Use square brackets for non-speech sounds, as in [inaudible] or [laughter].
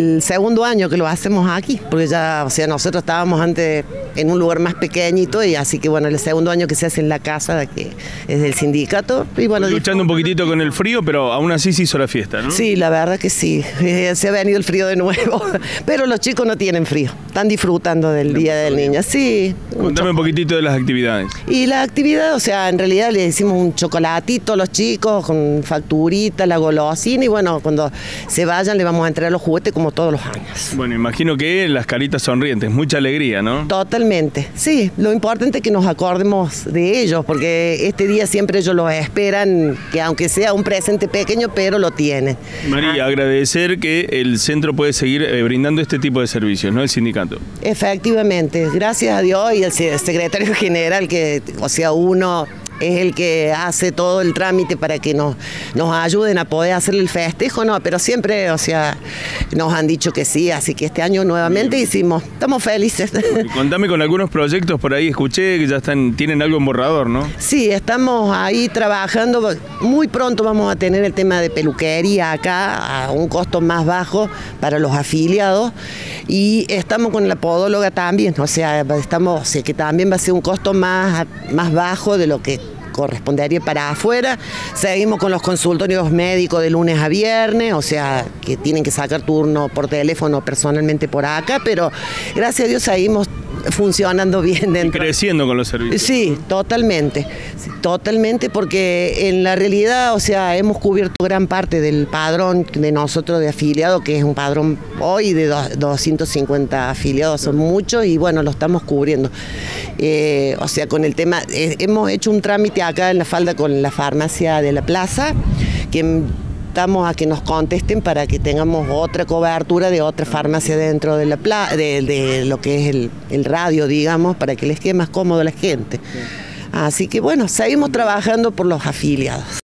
El segundo año que lo hacemos aquí, porque ya, o sea, nosotros estábamos antes en un lugar más pequeñito y así que bueno, el segundo año que se hace en la casa, que es del sindicato. Y bueno, Luchando un poquitito con el frío, pero aún así se hizo la fiesta, ¿no? Sí, la verdad que sí, [laughs] eh, se ha venido el frío de nuevo, [laughs] pero los chicos no tienen frío, están disfrutando del Día del Niño, sí. Contame un poquitito de las actividades. Y la actividad, o sea, en realidad le hicimos un chocolatito a los chicos con facturita, la golosina y bueno, cuando se vayan le vamos a entregar los juguetes como todos los años. Bueno, imagino que las caritas sonrientes, mucha alegría, ¿no? Totalmente, sí. Lo importante es que nos acordemos de ellos, porque este día siempre ellos lo esperan, que aunque sea un presente pequeño, pero lo tienen. María, agradecer que el centro puede seguir eh, brindando este tipo de servicios, ¿no? El sindicato. Efectivamente, gracias a Dios y el secretario general, que, o sea, uno es el que hace todo el trámite para que nos, nos ayuden a poder hacer el festejo, no, pero siempre, o sea, nos han dicho que sí, así que este año nuevamente hicimos, estamos felices. contame con algunos proyectos por ahí, escuché que ya están, tienen algo en borrador, ¿no? Sí, estamos ahí trabajando, muy pronto vamos a tener el tema de peluquería acá a un costo más bajo para los afiliados y estamos con la podóloga también, o sea, estamos, o sea, que también va a ser un costo más, más bajo de lo que correspondería para afuera. Seguimos con los consultorios médicos de lunes a viernes, o sea, que tienen que sacar turno por teléfono personalmente por acá, pero gracias a Dios seguimos funcionando bien dentro. Y creciendo con los servicios. Sí, totalmente, totalmente, porque en la realidad, o sea, hemos cubierto gran parte del padrón de nosotros de afiliados, que es un padrón hoy de 250 afiliados, son muchos y bueno, lo estamos cubriendo. Eh, o sea, con el tema, eh, hemos hecho un trámite acá en la falda con la farmacia de la plaza, que estamos a que nos contesten para que tengamos otra cobertura de otra farmacia dentro de, la de, lo que es el, radio, digamos, para que les quede más cómodo a la gente. Así que bueno, seguimos trabajando por los afiliados.